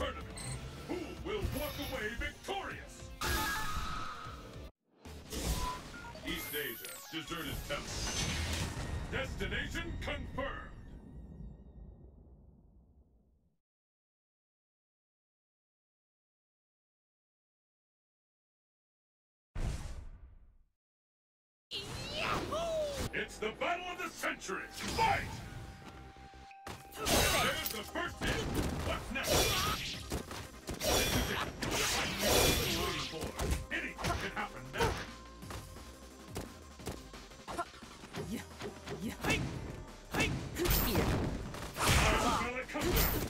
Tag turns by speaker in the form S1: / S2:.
S1: tournament. Who will walk away victorious? East Asia, deserted temple. Destination confirmed. It's the battle of the century. Fight! What's next?
S2: Yeah, yeah. Hey, hey, here.
S1: Well, it comes